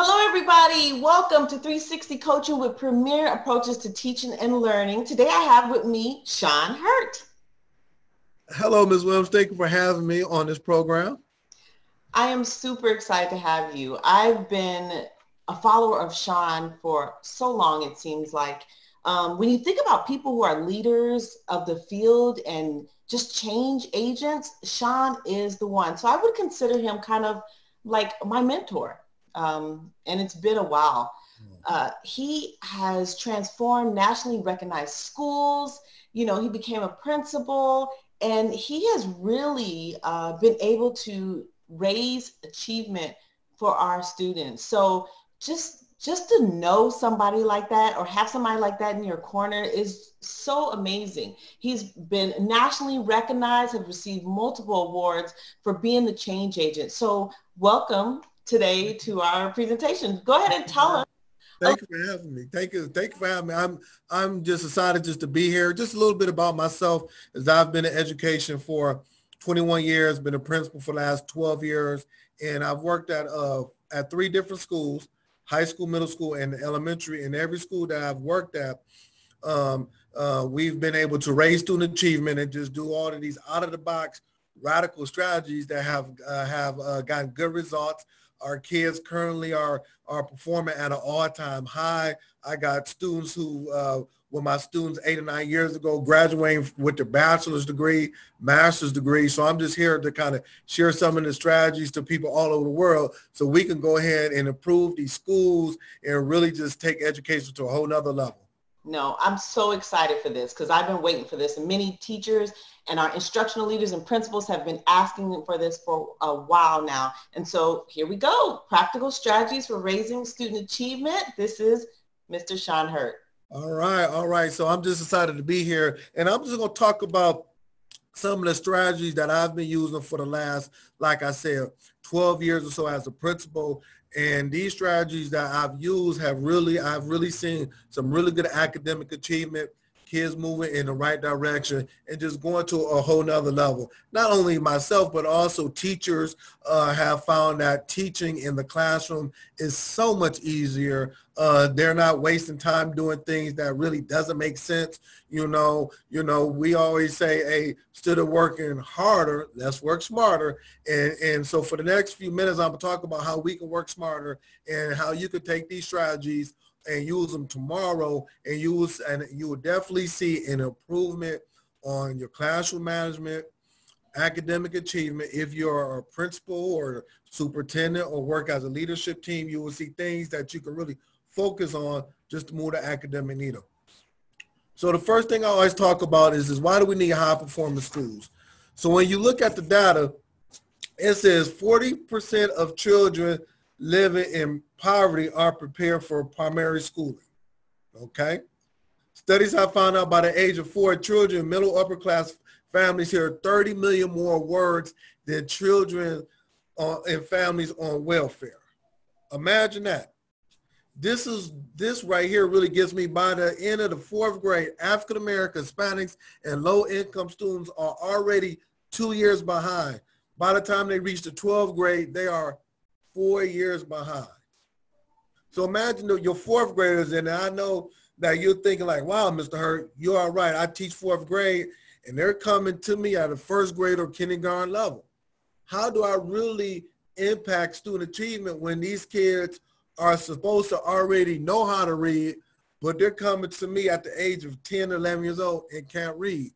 Hello, everybody. Welcome to 360 Coaching with Premier Approaches to Teaching and Learning. Today I have with me Shawn Hurt. Hello, Ms. Williams. Thank you for having me on this program. I am super excited to have you. I've been a follower of Shawn for so long, it seems like. Um, when you think about people who are leaders of the field and just change agents, Shawn is the one. So I would consider him kind of like my mentor. Um, and it's been a while. Hmm. Uh, he has transformed nationally recognized schools. You know, he became a principal and he has really uh, been able to raise achievement for our students. So just just to know somebody like that or have somebody like that in your corner is so amazing. He's been nationally recognized, have received multiple awards for being the change agent. So welcome today to our presentation. Go ahead and tell us. Thank you for having me. Thank you. Thank you for having me. I'm I'm just excited just to be here. Just a little bit about myself as I've been in education for 21 years, been a principal for the last 12 years, and I've worked at uh at three different schools, high school, middle school, and elementary. In every school that I've worked at, um, uh, we've been able to raise student achievement and just do all of these out of the box radical strategies that have uh, have uh, gotten good results our kids currently are are performing at an all-time high. I got students who uh, were my students eight or nine years ago graduating with their bachelor's degree, master's degree. So I'm just here to kind of share some of the strategies to people all over the world so we can go ahead and improve these schools and really just take education to a whole nother level. No, I'm so excited for this because I've been waiting for this. Many teachers and our instructional leaders and principals have been asking for this for a while now. And so here we go. Practical strategies for raising student achievement. This is Mr. Shawn Hurt. All right. All right. So I'm just excited to be here. And I'm just going to talk about some of the strategies that I've been using for the last, like I said, 12 years or so as a principal. And these strategies that I've used have really, I've really seen some really good academic achievement kids moving in the right direction and just going to a whole nother level. Not only myself, but also teachers uh, have found that teaching in the classroom is so much easier. Uh, they're not wasting time doing things that really doesn't make sense. You know, you know, we always say, hey, instead of working harder, let's work smarter. And, and so for the next few minutes, I'm gonna talk about how we can work smarter and how you can take these strategies and use them tomorrow and use and you will definitely see an improvement on your classroom management, academic achievement. If you're a principal or superintendent or work as a leadership team, you will see things that you can really focus on just to move the academic needle. So the first thing I always talk about is, is why do we need high performance schools? So when you look at the data, it says 40% of children living in poverty are prepared for primary schooling. Okay? Studies have found out by the age of four, children in middle upper class families hear 30 million more words than children uh, in families on welfare. Imagine that. This is this right here really gets me by the end of the fourth grade. African American, Hispanics, and low income students are already two years behind. By the time they reach the 12th grade, they are four years behind. So imagine your fourth graders, and I know that you're thinking like, wow, Mr. Hurt, you are right. I teach fourth grade, and they're coming to me at a first grade or kindergarten level. How do I really impact student achievement when these kids are supposed to already know how to read, but they're coming to me at the age of 10, 11 years old and can't read?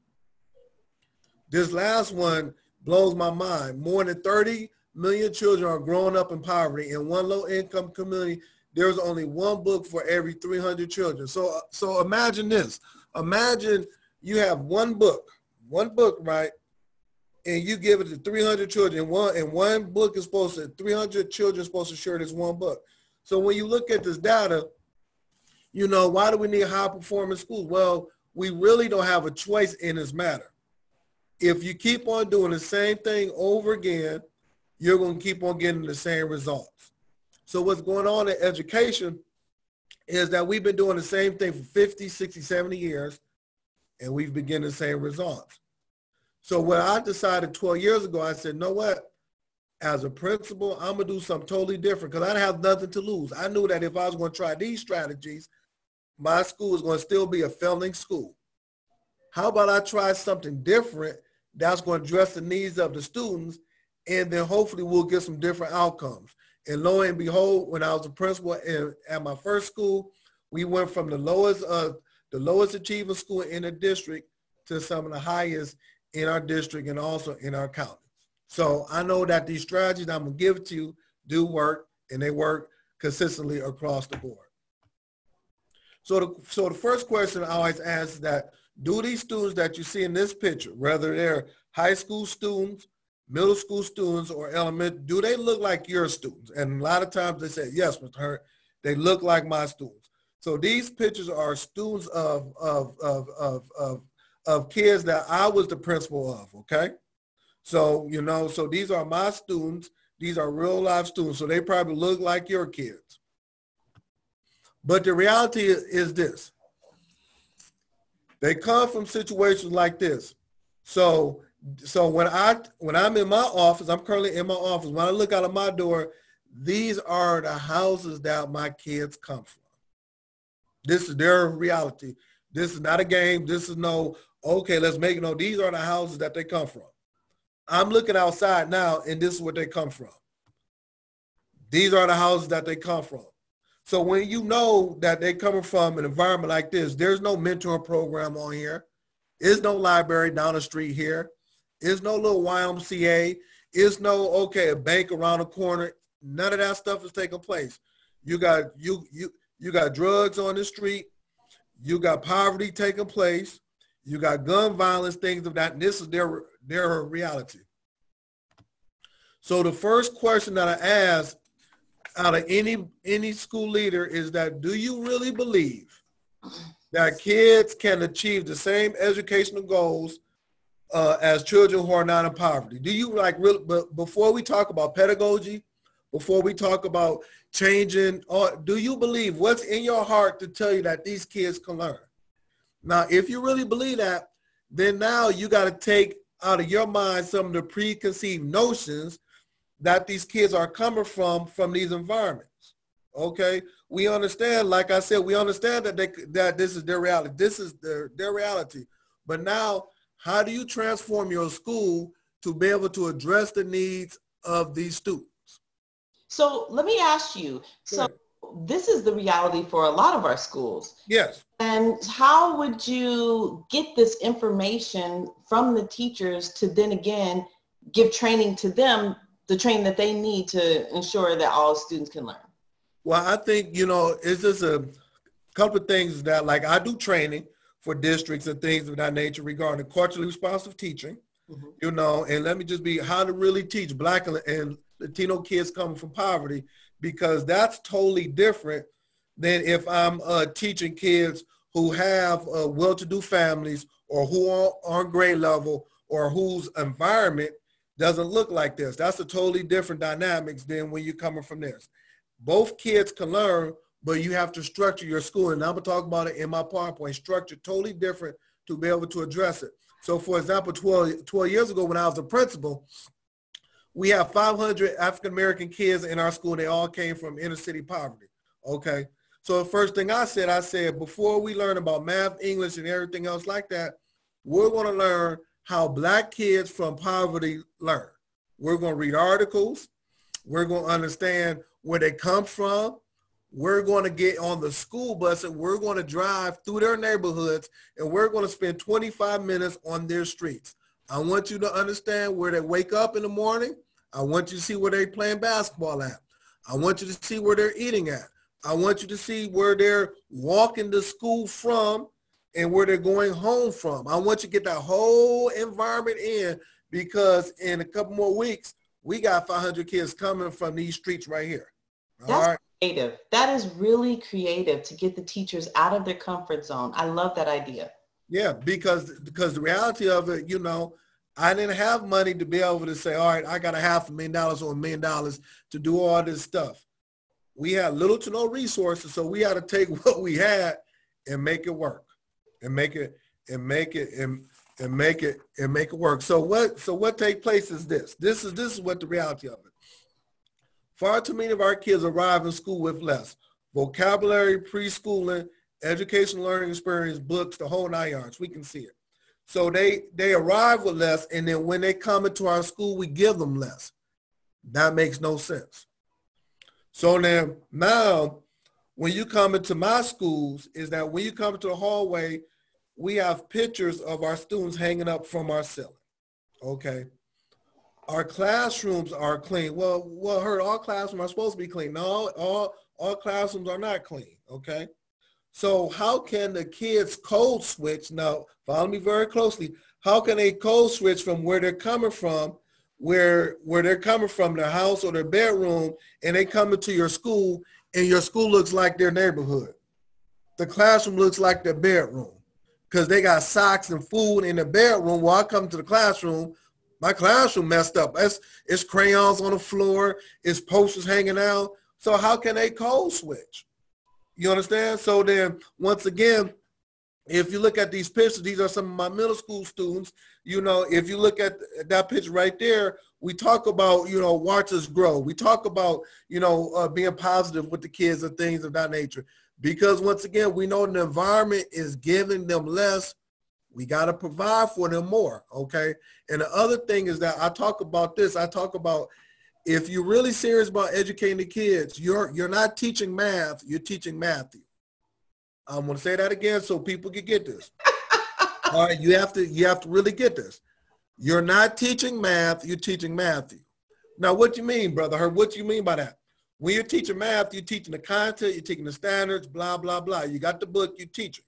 This last one blows my mind. More than 30 million children are growing up in poverty. In one low-income community, there's only one book for every 300 children. So, uh, so imagine this. Imagine you have one book, one book, right? And you give it to 300 children. One and one book is supposed to 300 children supposed to share this one book. So when you look at this data, you know why do we need high performance schools? Well, we really don't have a choice in this matter. If you keep on doing the same thing over again, you're going to keep on getting the same results. So what's going on in education is that we've been doing the same thing for 50, 60, 70 years, and we've been getting the same results. So what I decided 12 years ago, I said, know what? as a principal, I'm gonna do something totally different because I have nothing to lose. I knew that if I was gonna try these strategies, my school is gonna still be a failing school. How about I try something different that's gonna address the needs of the students and then hopefully we'll get some different outcomes. And lo and behold, when I was a principal in, at my first school, we went from the lowest uh, the lowest achieving school in the district to some of the highest in our district and also in our county. So I know that these strategies I'm gonna give to you do work and they work consistently across the board. So the, so the first question I always ask is that do these students that you see in this picture, whether they're high school students, middle school students, or elementary, do they look like your students? And a lot of times they say, yes, Mr. They look like my students. So these pictures are students of, of, of, of, of, of kids that I was the principal of, okay? So, you know, so these are my students. These are real life students. So they probably look like your kids. But the reality is this. They come from situations like this. So so when I when I'm in my office, I'm currently in my office. When I look out of my door, these are the houses that my kids come from. This is their reality. This is not a game. This is no, okay, let's make it. No, these are the houses that they come from. I'm looking outside now and this is where they come from. These are the houses that they come from. So when you know that they're coming from an environment like this, there's no mentoring program on here. There's no library down the street here. There's no little YMCA. It's no, okay, a bank around the corner. None of that stuff is taking place. You got you you you got drugs on the street. You got poverty taking place. You got gun violence, things of that. And this is their their reality. So the first question that I ask out of any any school leader is that do you really believe that kids can achieve the same educational goals uh, as children who are not in poverty? Do you like really? But before we talk about pedagogy, before we talk about changing, or do you believe what's in your heart to tell you that these kids can learn? Now, if you really believe that, then now you got to take out of your mind some of the preconceived notions that these kids are coming from from these environments. Okay, we understand. Like I said, we understand that they that this is their reality. This is their their reality. But now, how do you transform your school to be able to address the needs of these students? So let me ask you. So this is the reality for a lot of our schools. Yes. And how would you get this information from the teachers to then again give training to them, the training that they need to ensure that all students can learn? Well, I think, you know, it's just a couple of things that like I do training for districts and things of that nature regarding culturally responsive teaching, mm-hmm. you know, and let me just be how to really teach black and Latino kids coming from poverty because that's totally different than if I'm uh, teaching kids who have uh, well-to-do families or who are on grade level or whose environment doesn't look like this. That's a totally different dynamics than when you're coming from this. Both kids can learn, but you have to structure your school. And I'm going to talk about it in my PowerPoint. Structure totally different to be able to address it. So for example, 12, 12 years ago when I was a principal, we have 500 African-American kids in our school. They all came from inner city poverty. Okay. So the first thing I said, I said, before we learn about math, English, and everything else like that, we're going to learn how black kids from poverty learn. We're going to read articles. We're going to understand where they come from. We're going to get on the school bus and we're going to drive through their neighborhoods and we're going to spend 25 minutes on their streets. I want you to understand where they wake up in the morning. I want you to see where they're playing basketball at. I want you to see where they're eating at. I want you to see where they're walking to school from and where they're going home from. I want you to get that whole environment in because in a couple more weeks, we got 500 kids coming from these streets right here. All That's right? Creative. That is really creative to get the teachers out of their comfort zone. I love that idea. Yeah, because because the reality of it, you know, I didn't have money to be able to say, all right, I got a half a million dollars or a million dollars to do all this stuff. We had little to no resources, so we had to take what we had and make it work, and make it and make it and and make it and make it work. So what so what take place is this. This is this is what the reality of it. Far too many of our kids arrive in school with less vocabulary, preschooling, education, learning experience, books, the whole nine yards. We can see it. So they they arrive with less, and then when they come into our school, we give them less. That makes no sense. So now, now, when you come into my schools, is that when you come into the hallway, we have pictures of our students hanging up from our ceiling. Okay. Our classrooms are clean. Well, well, heard all classrooms are supposed to be clean. No, all all classrooms are not clean. Okay. So how can the kids code switch? Now, follow me very closely. How can they code switch from where they're coming from, where where they're coming from, their house or their bedroom, and they come into your school, and your school looks like their neighborhood. The classroom looks like their bedroom because they got socks and food in the bedroom. While I come to the classroom, my classroom messed up. It's, it's crayons on the floor. It's posters hanging out. So how can they code switch? You understand? So then once again, if you look at these pictures, these are some of my middle school students. You know, if you look at that picture right there, we talk about, you know, watch us grow. We talk about, you know, uh, being positive with the kids and things of that nature. Because once again, we know the environment is giving them less. We got to provide for them more, okay? And the other thing is that I talk about this. I talk about if you're really serious about educating the kids, you're you're not teaching math, you're teaching Matthew. I'm gonna say that again so people can get this. All right, you have to you have to really get this. You're not teaching math, you're teaching Matthew. Now what you mean, brother Hurt? What do you mean by that? When you're teaching math, you're teaching the content, you're teaching the standards, blah, blah, blah. You got the book, you teach it.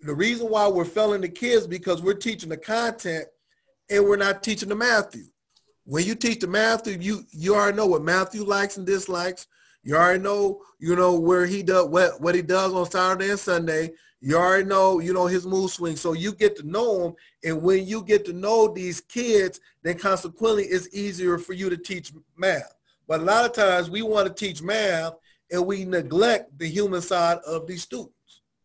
The reason why we're failing the kids because we're teaching the content and we're not teaching the Matthew. When you teach the Matthew, you you already know what Matthew likes and dislikes. You already know, you know, where he does what what he does on Saturday and Sunday. You already know, you know, his mood swings. So you get to know him. And when you get to know these kids, then consequently it's easier for you to teach math. But a lot of times we want to teach math and we neglect the human side of these students.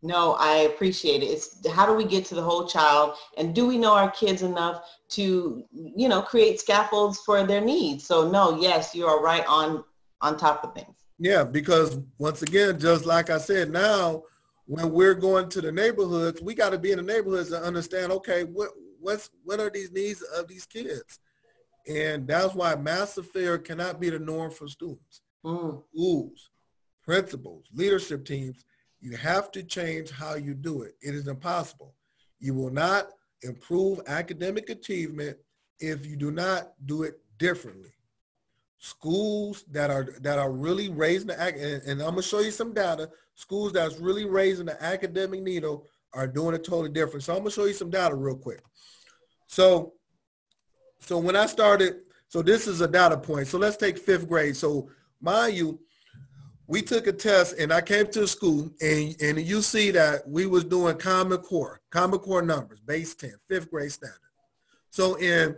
No, I appreciate it. It's how do we get to the whole child and do we know our kids enough to, you know, create scaffolds for their needs? So no, yes, you are right on on top of things. Yeah, because once again, just like I said, now when we're going to the neighborhoods, we got to be in the neighborhoods and understand, okay, what what's what are these needs of these kids? And that's why mass affair cannot be the norm for students. Mm. Schools, principals, leadership teams you have to change how you do it. It is impossible. You will not improve academic achievement if you do not do it differently. Schools that are that are really raising the and, and I'm gonna show you some data. Schools that's really raising the academic needle are doing it totally different. So I'm gonna show you some data real quick. So so when I started, so this is a data point. So let's take fifth grade. So mind you, we took a test and I came to a school and, and you see that we was doing Common Core, Common Core numbers, base 10, fifth grade standard. So in,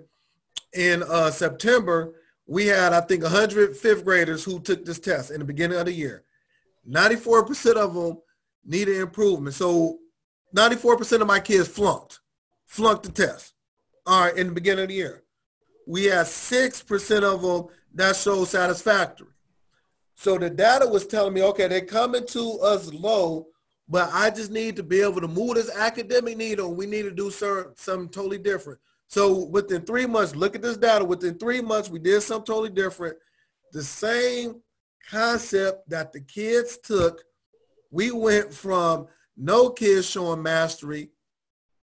in uh, September, we had, I think, 100 fifth graders who took this test in the beginning of the year. 94% of them needed improvement. So 94% of my kids flunked, flunked the test. All right, in the beginning of the year. We had 6% of them that showed satisfactory. So the data was telling me, okay, they're coming to us low, but I just need to be able to move this academic needle. We need to do some, something totally different. So within three months, look at this data. Within three months, we did something totally different. The same concept that the kids took, we went from no kids showing mastery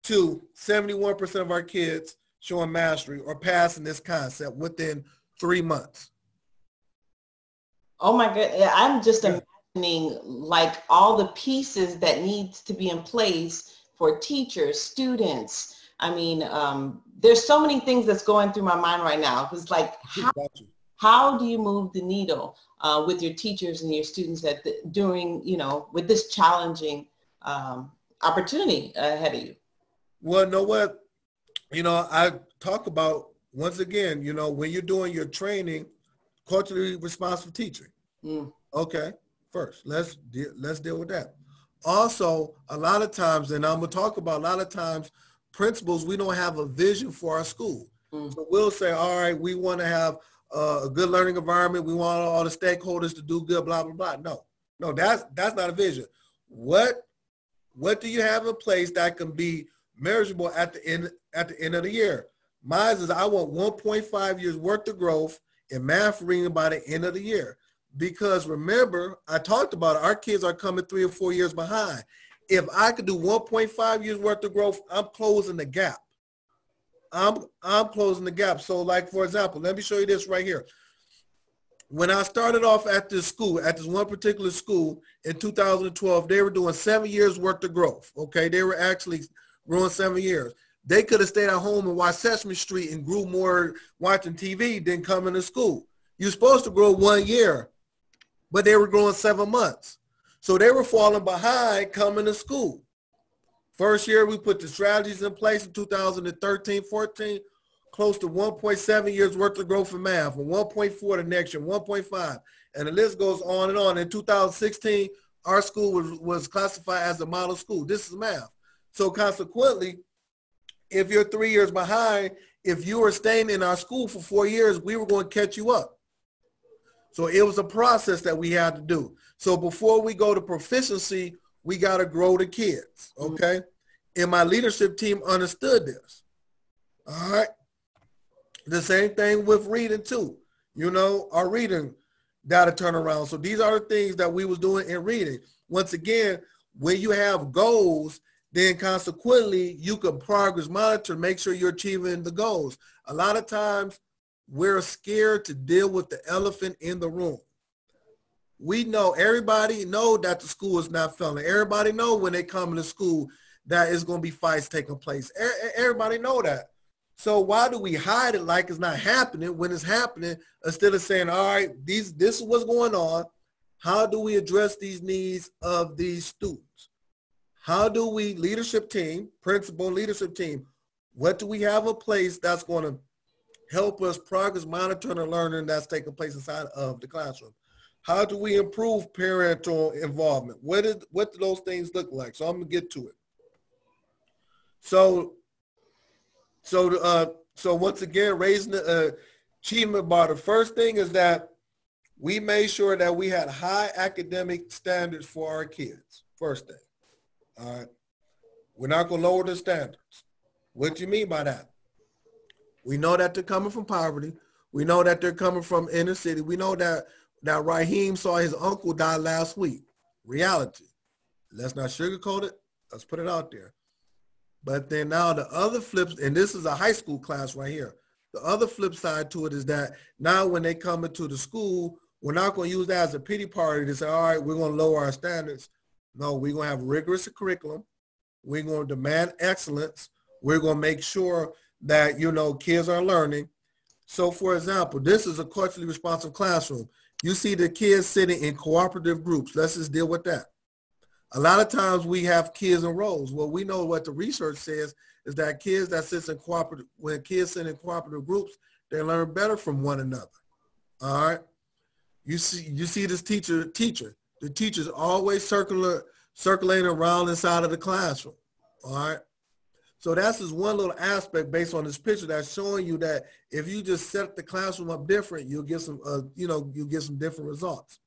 to 71% of our kids showing mastery or passing this concept within three months. Oh my God. I'm just imagining like all the pieces that needs to be in place for teachers, students. I mean, um, there's so many things that's going through my mind right now. It's like, how, how do you move the needle uh, with your teachers and your students at the, during, you know, with this challenging um, opportunity ahead of you? Well, know what? You know, I talk about, once again, you know, when you're doing your training, culturally responsible teaching. Mm. Okay, first let's de- let's deal with that. Also, a lot of times, and I'm gonna talk about a lot of times, principals we don't have a vision for our school. Mm. So we'll say, all right, we want to have uh, a good learning environment. We want all the stakeholders to do good, blah, blah, blah. No, no, that's, that's not a vision. What, what do you have in place that can be measurable at the end, at the end of the year? Mine is I want 1.5 years worth of growth in math reading by the end of the year. Because remember, I talked about it, our kids are coming three or four years behind. If I could do 1.5 years worth of growth, I'm closing the gap. I'm I'm closing the gap. So like for example, let me show you this right here. When I started off at this school, at this one particular school in 2012, they were doing seven years worth of growth. Okay, they were actually growing seven years. They could have stayed at home and watched Sesame Street and grew more watching TV than coming to school. You're supposed to grow one year, but they were growing seven months. So they were falling behind coming to school. First year, we put the strategies in place in 2013, 14, close to 1.7 years worth of growth in math, from 1.4 the next year, 1.5. And the list goes on and on. In 2016, our school was, was classified as a model school. This is math. So consequently, if you're three years behind, if you were staying in our school for four years, we were going to catch you up. So it was a process that we had to do. So before we go to proficiency, we got to grow the kids, mm-hmm. okay? Mm-hmm. And my leadership team understood this. All right. The same thing with reading too. You know, our reading got to turn around. So these are the things that we was doing in reading. Once again, when you have goals, then consequently you can progress monitor, make sure you're achieving the goals. A lot of times we're scared to deal with the elephant in the room. We know everybody know that the school is not failing. Everybody know when they come to school that it's going to be fights taking place. Everybody know that. So why do we hide it like it's not happening when it's happening instead of saying, all right, these, this is what's going on. How do we address these needs of these students? How do we, leadership team, principal leadership team, what do we have a place that's going to help us progress monitoring and learning that's taking place inside of the classroom? How do we improve parental involvement? What, is, what do those things look like? So I'm to get to it. So, so, uh, so once again, raising the uh, achievement bar, the first thing is that we made sure that we had high academic standards for our kids, first thing. All right. We're not going to lower the standards. What do you mean by that? We know that they're coming from poverty. We know that they're coming from inner city. We know that that Raheem saw his uncle die last week. Reality. Let's not sugarcoat it. Let's put it out there. But then now the other flips, and this is a high school class right here. The other flip side to it is that now when they come into the school, we're not going to use that as a pity party to say, all right, we're going to lower our standards. No, we're going to have rigorous curriculum. We're going to demand excellence. We're going to make sure that, you know, kids are learning. So for example, this is a culturally responsive classroom. You see the kids sitting in cooperative groups. Let's just deal with that. A lot of times we have kids in rows. Well, we know what the research says is that kids that sit in cooperative, when kids sit in cooperative groups, they learn better from one another. All right. You see, you see this teacher, teacher, the teacher's always circular, circulating around inside of the classroom. All right. So that's just one little aspect based on this picture that's showing you that if you just set the classroom up different, you'll get some, uh, you know, you'll get some different results.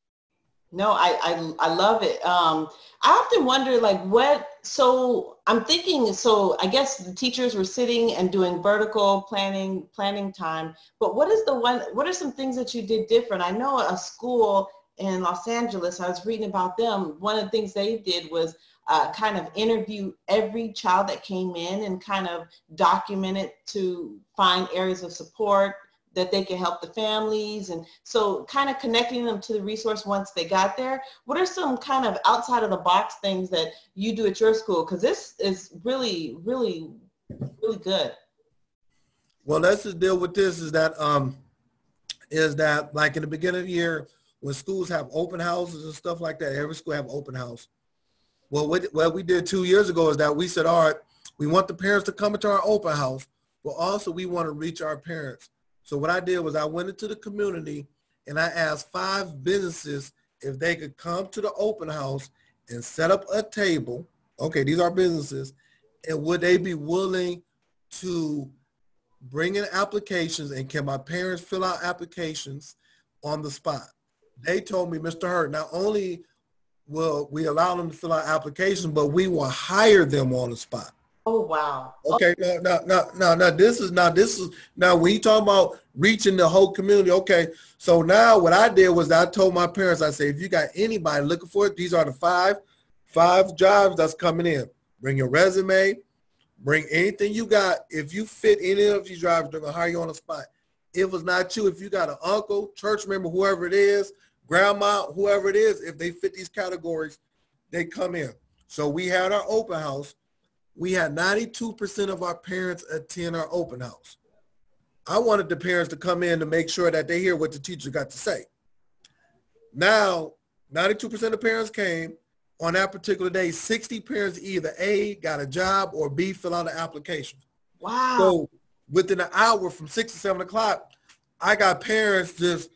No, I, I, I love it. Um, I often wonder like what, so I'm thinking, so I guess the teachers were sitting and doing vertical planning, planning time, but what is the one, what are some things that you did different? I know a school in Los Angeles, I was reading about them. One of the things they did was uh, kind of interview every child that came in and kind of document it to find areas of support that they can help the families. And so kind of connecting them to the resource once they got there. What are some kind of outside of the box things that you do at your school? Because this is really, really, really good. Well, let's just deal with this is that, um, is that like in the beginning of the year, when schools have open houses and stuff like that, every school have open house. Well, what, what we did two years ago is that we said, all right, we want the parents to come into our open house, but also we want to reach our parents. So what I did was I went into the community and I asked five businesses if they could come to the open house and set up a table. Okay, these are businesses. And would they be willing to bring in applications and can my parents fill out applications on the spot? They told me, Mr. Hurt, not only will we allow them to fill out applications, but we will hire them on the spot. Oh wow. Okay, now now now now, now this is now this is now when you talk about reaching the whole community, okay. So now what I did was I told my parents, I said, if you got anybody looking for it, these are the five, five jobs that's coming in. Bring your resume, bring anything you got. If you fit any of these jobs, they're gonna hire you on the spot. If it's not you, if you got an uncle, church member, whoever it is, grandma, whoever it is, if they fit these categories, they come in. So we had our open house. We had 92% of our parents attend our open house. I wanted the parents to come in to make sure that they hear what the teacher got to say. Now, 92% of parents came. On that particular day, 60 parents either A, got a job, or B, fill out an application. Wow. So within an hour from 6 to 7 o'clock, I got parents just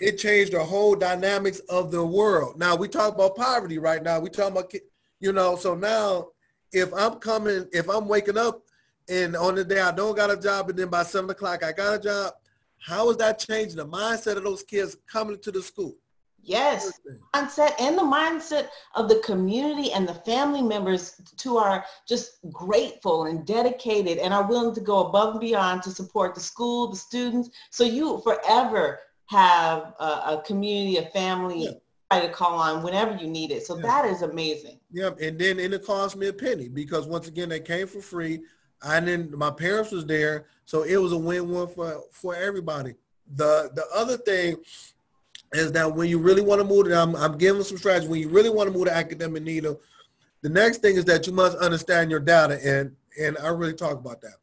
it changed the whole dynamics of the world. Now we talk about poverty right now. We talk about, you know, so now if I'm coming, if I'm waking up and on the day I don't got a job and then by seven o'clock I got a job, how is that changing the mindset of those kids coming to the school? Yes, mindset and the mindset of the community and the family members who are just grateful and dedicated and are willing to go above and beyond to support the school, the students. So you forever have a, a community, a family yeah. to call on whenever you need it. So yeah. that is amazing. Yeah, and then and it cost me a penny because once again they came for free. I didn't. My parents was there, so it was a win-win for for everybody. The the other thing is that when you really want to move to, I'm, I'm giving some strategy. When you really want to move to academic needle, the next thing is that you must understand your data, and and I really talk about that.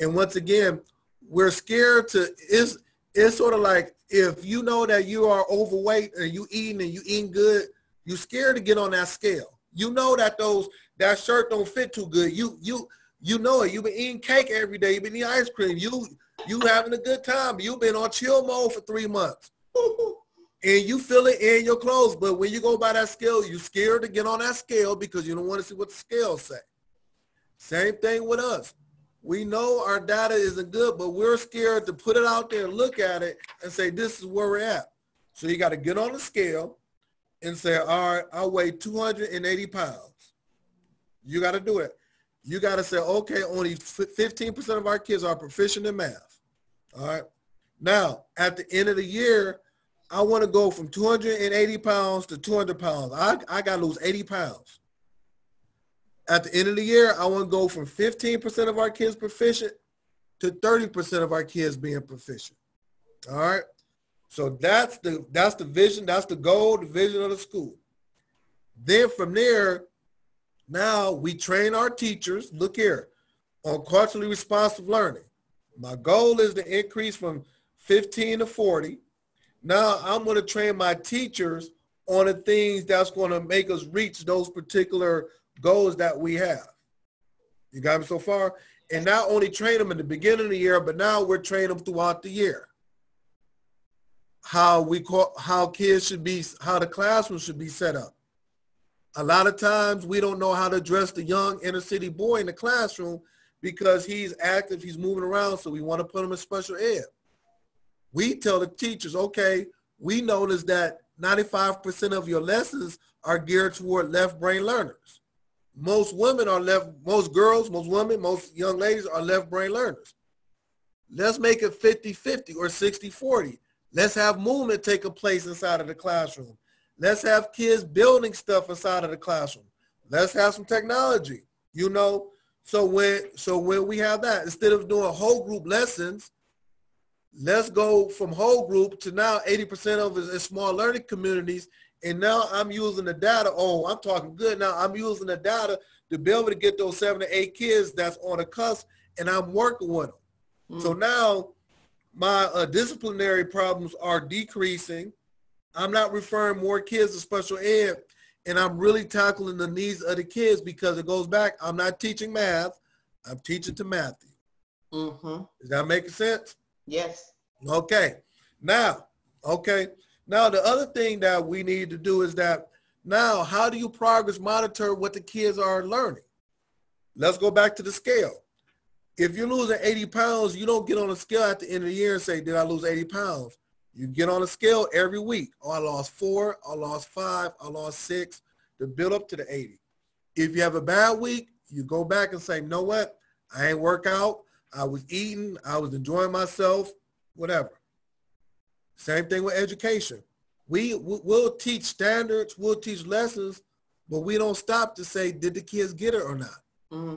And once again, we're scared to is it's sort of like if you know that you are overweight and you eating and you eating good, you scared to get on that scale. You know that those that shirt don't fit too good. You you you know it. You've been eating cake every day. You've been eating ice cream. You you having a good time. You've been on chill mode for three months. and you feel it in your clothes. But when you go by that scale, you're scared to get on that scale because you don't want to see what the scale say. Same thing with us we know our data isn't good, but we're scared to put it out there and look at it and say, this is where we're at. So you got to get on the scale and say, all right, I weigh 280 pounds. You got to do it. You got to say, okay, only 15% of our kids are proficient in math. All right. Now, at the end of the year, I want to go from 280 pounds to 200 pounds. I, I got to lose 80 pounds at the end of the year, I want to go from 15% of our kids proficient to 30% of our kids being proficient. All right. So that's the that's the vision, that's the goal, the vision of the school. Then from there, now we train our teachers, look here, on culturally responsive learning. My goal is to increase from 15 to 40. Now I'm going to train my teachers on the things that's going to make us reach those particular goals that we have. You got me so far? And not only train them in the beginning of the year, but now we're training them throughout the year. How we call, how kids should be, how the classroom should be set up. A lot of times we don't know how to address the young inner city boy in the classroom because he's active, he's moving around, so we want to put him in special ed. We tell the teachers, okay, we notice that 95% of your lessons are geared toward left brain learners most women are left, most girls, most women, most young ladies are left brain learners. Let's make it 50-50 or 60-40. Let's have movement taking place inside of the classroom. Let's have kids building stuff inside of the classroom. Let's have some technology, you know. So when so when we have that, instead of doing whole group lessons, let's go from whole group to now 80% of it is small learning communities and now I'm using the data. Oh, I'm talking good now. I'm using the data to be able to get those seven to eight kids that's on the cusp, and I'm working with them. Mm. So now my uh, disciplinary problems are decreasing. I'm not referring more kids to special ed, and I'm really tackling the needs of the kids because it goes back. I'm not teaching math. I'm teaching to Matthew. Mm-hmm. Is that making sense? Yes. Okay. Now, okay. Now, the other thing that we need to do is that now, how do you progress monitor what the kids are learning? Let's go back to the scale. if you're losing 80 pounds, you don't get on a scale at the end of the year and say, did I lose 80 pounds? You get on a scale every week. Oh, I lost four, I lost five, I lost six to build up to the 80. If you have a bad week, you go back and say, know what? I ain't work out. I was eating. I was enjoying myself, whatever. Same thing with education. We, we'll teach standards, we'll teach lessons, but we don't stop to say, did the kids get it or not? Mm-hmm.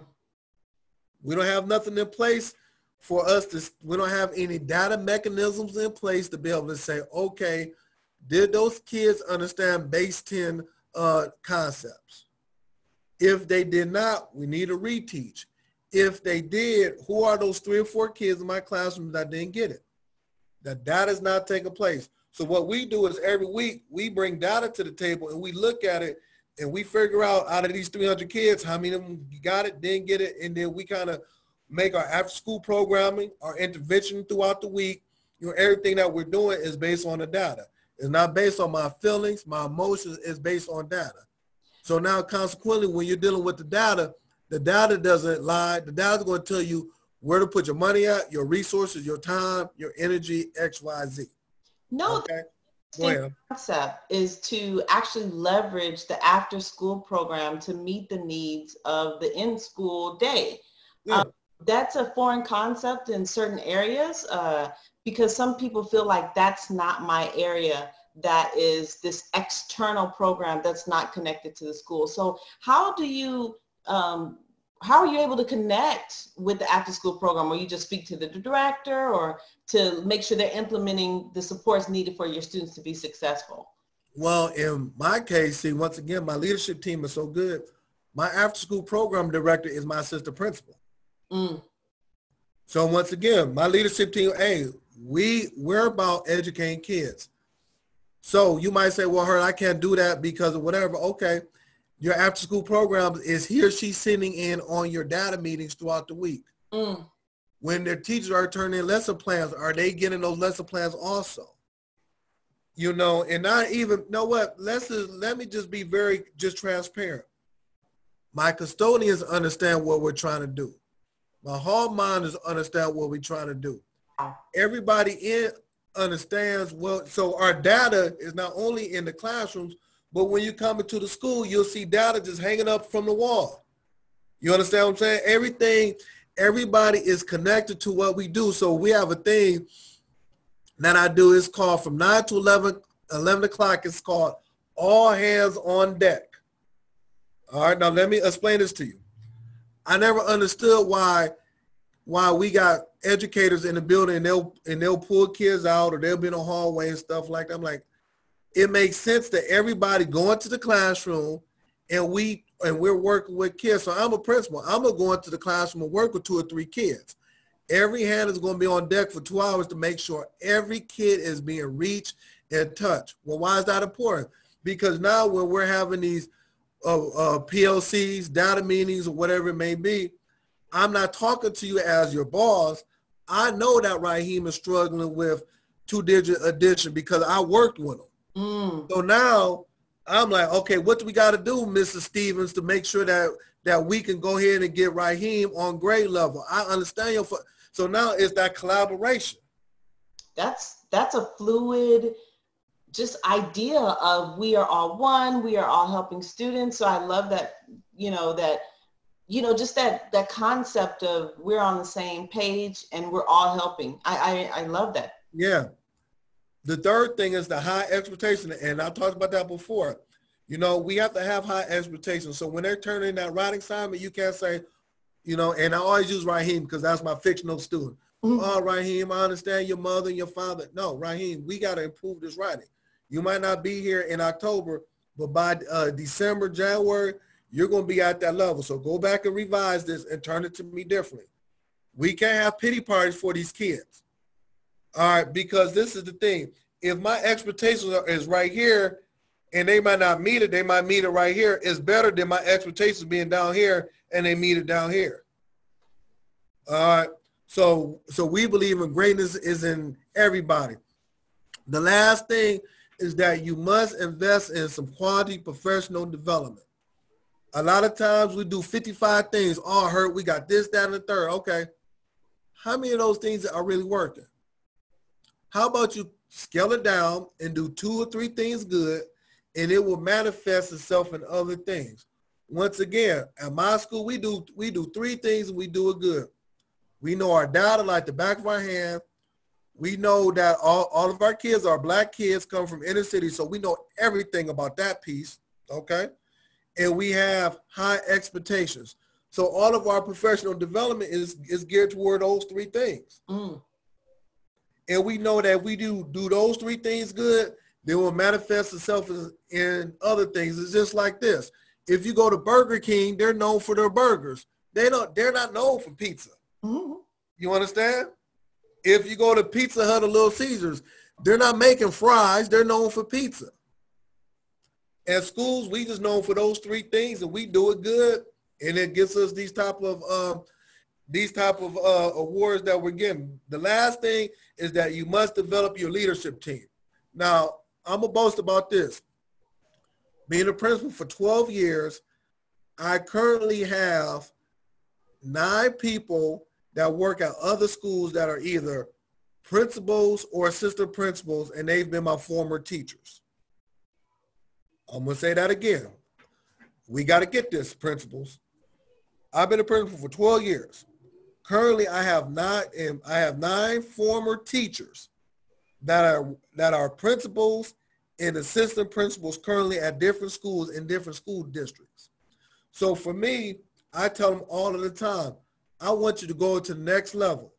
We don't have nothing in place for us to, we don't have any data mechanisms in place to be able to say, okay, did those kids understand base 10 uh, concepts? If they did not, we need to reteach. If they did, who are those three or four kids in my classroom that didn't get it? That data is not taking place. So what we do is every week we bring data to the table and we look at it and we figure out out of these 300 kids how many of them got it, didn't get it, and then we kind of make our after school programming, our intervention throughout the week. You know, everything that we're doing is based on the data. It's not based on my feelings, my emotions. It's based on data. So now consequently, when you're dealing with the data, the data doesn't lie. The data is going to tell you where to put your money at, your resources, your time, your energy, X, Y, Z. No, okay. the concept is to actually leverage the after school program to meet the needs of the in-school day. Yeah. Um, that's a foreign concept in certain areas uh, because some people feel like that's not my area that is this external program that's not connected to the school. So how do you, um, how are you able to connect with the after school program or you just speak to the director or to make sure they're implementing the supports needed for your students to be successful? Well, in my case, see, once again, my leadership team is so good. My after school program director is my assistant principal. Mm. So once again, my leadership team, hey, we we're about educating kids. So you might say, well, her, I can't do that because of whatever. Okay, your after school program is he or she sitting in on your data meetings throughout the week. Mm. When their teachers are turning in lesson plans, are they getting those lesson plans also? You know, and not even you know what. Let's just, let me just be very just transparent. My custodians understand what we're trying to do. My hall monitors understand what we're trying to do. Everybody in understands well. So our data is not only in the classrooms, but when you come into the school, you'll see data just hanging up from the wall. You understand what I'm saying? Everything, everybody is connected to what we do. So we have a thing that I do. It's called from 9 to 11, 11 o'clock. It's called all hands on deck. All right, now let me explain this to you. I never understood why why we got educators in the building and they'll and they'll pull kids out or they'll be in the hallway and stuff like that. I'm like, it makes sense that everybody going to the classroom and we and we're working with kids. So I'm a principal. I'm gonna go into the classroom and work with two or three kids. Every hand is gonna be on deck for two hours to make sure every kid is being reached and touched. Well, why is that important? Because now when we're having these uh, uh, PLCs, data meetings, or whatever it may be, I'm not talking to you as your boss. I know that Raheem is struggling with two-digit addition because I worked with him. Mm. So now I'm like, okay, what do we got to do, Mrs. Stevens, to make sure that that we can go ahead and get Raheem on grade level? I understand your. So now it's that collaboration. That's that's a fluid, just idea of we are all one. We are all helping students. So I love that. You know that you know, just that that concept of we're on the same page and we're all helping. I I, I love that. Yeah. The third thing is the high expectation, and I talked about that before. You know, we have to have high expectations. So when they're turning that writing assignment, you can't say, you know, and I always use Raheem because that's my fictional student. Mm-hmm. Oh, Raheem, I understand your mother and your father. No, Raheem, we got to improve this writing. You might not be here in October, but by uh, December, January, you're going to be at that level. So go back and revise this and turn it to me differently. We can't have pity parties for these kids. All right, because this is the thing. If my expectations are, is right here and they might not meet it, they might meet it right here. It's better than my expectations being down here and they meet it down here. All right. So, so we believe in greatness is in everybody. The last thing is that you must invest in some quality professional development. A lot of times we do 55 things. All hurt. We got this, that, and the third. Okay. how many of those things are really working? How about you scale it down and do two or three things good and it will manifest itself in other things. Once again, at my school, we do we do three things and we do it good. We know our data like the back of our hand. We know that all, all of our kids are black kids come from inner city, so we know everything about that piece, okay? And we have high expectations. So all of our professional development is, is geared toward those three things. Mm. And we know that we do do those three things good, they will manifest itself in other things. It's just like this. If you go to Burger King, they're known for their burgers. They don't. They're not known for pizza. Mm-hmm. You understand? If you go to Pizza Hut or Little Caesars, they're not making fries. They're known for pizza. At schools, we just known for those three things, and we do it good, and it gets us these type of um, these type of uh, awards that we're getting. The last thing is that you must develop your leadership team. Now, I'm gonna boast about this. Being a principal for 12 years, I currently have nine people that work at other schools that are either principals or assistant principals, and they've been my former teachers. I'm gonna say that again. We got to get this, principals. I've been a principal for 12 years. Currently, I have nine. I have nine former teachers that are that are principals and assistant principals currently at different schools in different school districts. So for me, I tell them all of the time, I want you to go to the next level.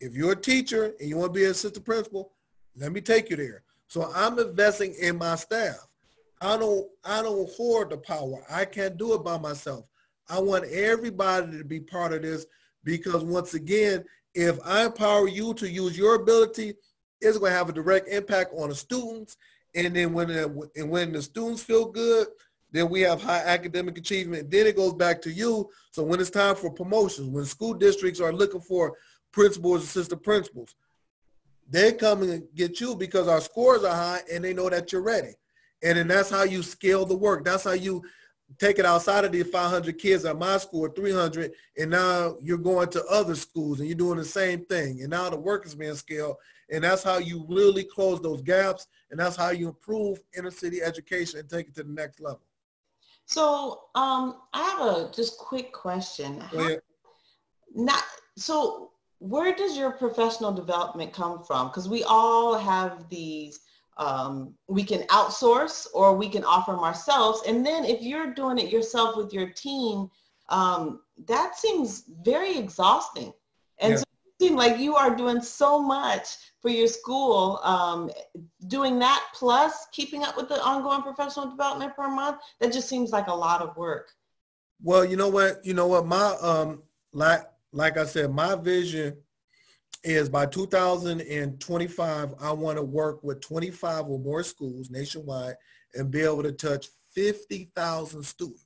If you're a teacher and you want to be an assistant principal, let me take you there. So I'm investing in my staff. I don't I don't hoard the power. I can't do it by myself. I want everybody to be part of this because once again, if I empower you to use your ability, it's going to have a direct impact on the students. And then when the, and when the students feel good, then we have high academic achievement. Then it goes back to you. So when it's time for promotions, when school districts are looking for principals, assistant principals, they come and get you because our scores are high and they know that you're ready. And then that's how you scale the work. That's how you take it outside of the 500 kids at my school or 300 and now you're going to other schools and you're doing the same thing. And now the work is being scaled and that's how you really close those gaps and that's how you improve inner city education and take it to the next level. So um, i have a just quick question. How, not so where does your professional development come from? Because we all have these um, we can outsource or we can offer them ourselves. And then if you're doing it yourself with your team, um, that seems very exhausting. And yeah. so it seems like you are doing so much for your school, um, doing that plus keeping up with the ongoing professional development per month, that just seems like a lot of work. Well, you know what, you know what, my, um, like, like I said, my vision is by 2025, I want to work with 25 or more schools nationwide and be able to touch 50,000 students.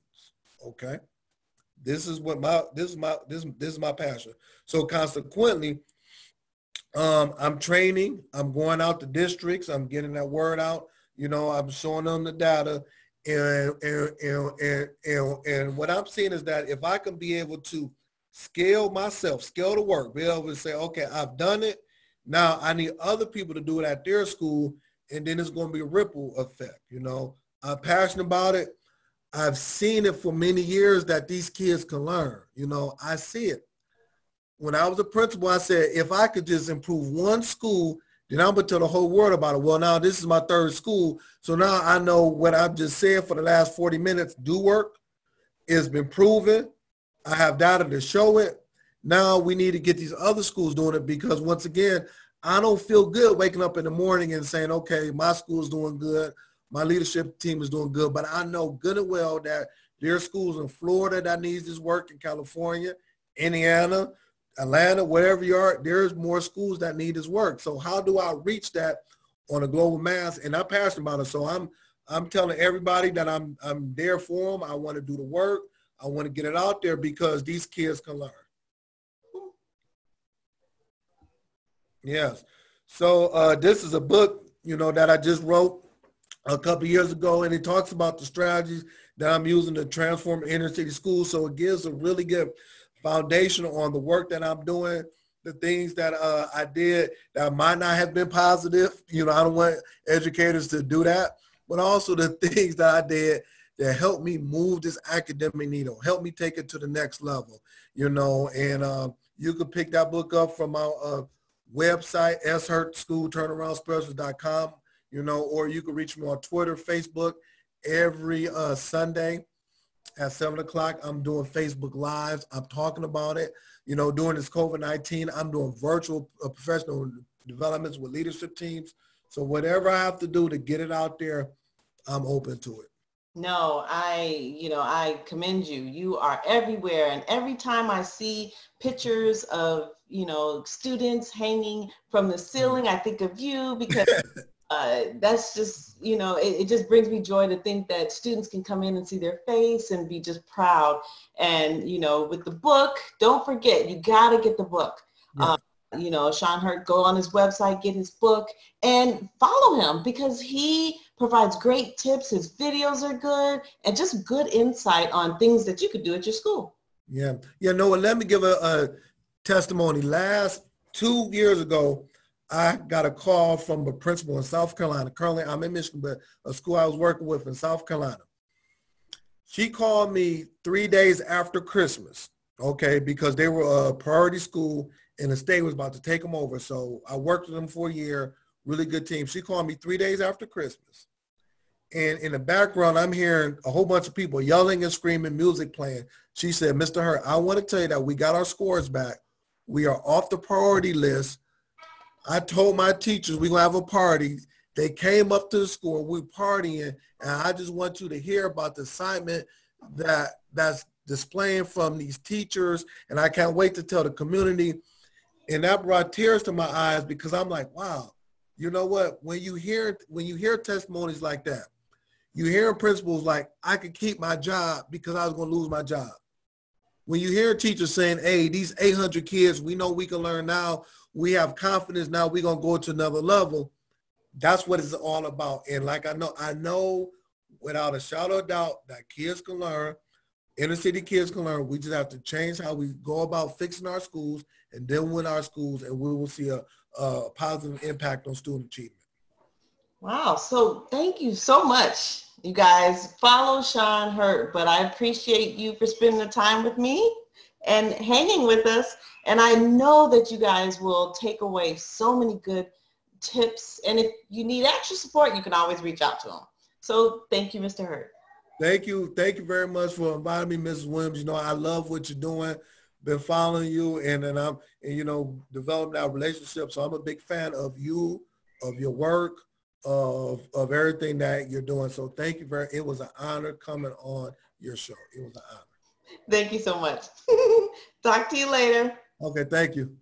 Okay. This is what my, this is my, this, this is my passion. So consequently, um, I'm training, I'm going out to districts, I'm getting that word out, you know, I'm showing them the data and, and, and, and, and, and what I'm seeing is that if I can be able to scale myself, scale the work, be able to say, okay, I've done it. Now I need other people to do it at their school, and then it's going to be a ripple effect. You know, I'm passionate about it. I've seen it for many years that these kids can learn. You know, I see it. When I was a principal, I said, if I could just improve one school, then I'm going to tell the whole world about it. Well, now this is my third school. So now I know what I've just said for the last 40 minutes do work. It's been proven. I have data to show it. Now we need to get these other schools doing it because once again, I don't feel good waking up in the morning and saying, okay, my school is doing good. My leadership team is doing good. But I know good and well that there are schools in Florida that needs this work, in California, Indiana, Atlanta, wherever you are, there's more schools that need this work. So how do I reach that on a global mass? And I'm passionate about it. So I'm I'm telling everybody that I'm I'm there for them. I want to do the work. I want to get it out there because these kids can learn. Yes. So uh, this is a book, you know, that I just wrote a couple years ago, and it talks about the strategies that I'm using to transform inner city schools. So it gives a really good foundation on the work that I'm doing. the things that uh, I did that might not have been positive. You know, I don't want educators to do that, but also the things that I did that helped me move this academic needle, help me take it to the next level, you know, and uh, you can pick that book up from our uh, website, shurtschoolturnaroundspecialist.com, you know, or you can reach me on Twitter, Facebook, every uh, Sunday at 7 o'clock. I'm doing Facebook Lives. I'm talking about it. You know, during this COVID-19, I'm doing virtual uh, professional developments with leadership teams. So whatever I have to do to get it out there, I'm open to it. No, I, you know, I commend you. You are everywhere. And every time I see pictures of, you know, students hanging from the ceiling, I think of you because uh, that's just, you know, it, it, just brings me joy to think that students can come in and see their face and be just proud. And, you know, with the book, don't forget, you got to get the book. Yeah. Um, you know, Shawn Hurt, go on his website, get his book, and follow him because he provides great tips. His videos are good and just good insight on things that you could do at your school. Yeah. Yeah, Noah, let me give a, a testimony. Last two years ago, I got a call from a principal in South Carolina. Currently, I'm in Michigan, but a school I was working with in South Carolina. She called me three days after Christmas, okay, because they were a priority school and the state was about to take them over. So I worked with them for a year, really good team. She called me three days after Christmas. And in the background, I'm hearing a whole bunch of people yelling and screaming, music playing. She said, Mr. Hurt, I want to tell you that we got our scores back. We are off the priority list. I told my teachers we're going to have a party. They came up to the school. We're partying. And I just want you to hear about the assignment that that's displaying from these teachers. And I can't wait to tell the community and that brought tears to my eyes because I'm like, wow, you know what? When you hear when you hear testimonies like that, you hear principals like, I could keep my job because I was going to lose my job. When you hear teachers saying, hey, these 800 kids, we know we can learn now. We have confidence now. We're going to go to another level. That's what it's all about. And like I know, I know without a shadow of doubt that kids can learn inner city kids can learn. We just have to change how we go about fixing our schools and then win our schools, and we will see a, a positive impact on student achievement. Wow. So thank you so much. You guys follow Shawn Hurt, but I appreciate you for spending the time with me and hanging with us. And I know that you guys will take away so many good tips. And if you need extra support, you can always reach out to him. So thank you, Mr. Hurt. Thank you. Thank you very much for inviting me, Mrs. Williams. You know, I love what you're doing. Been following you and, and I'm, and, you know, developing our relationship. So I'm a big fan of you, of your work, of, of everything that you're doing. So thank you very, it was an honor coming on your show. It was an honor. Thank you so much. Talk to you later. Okay. Thank you.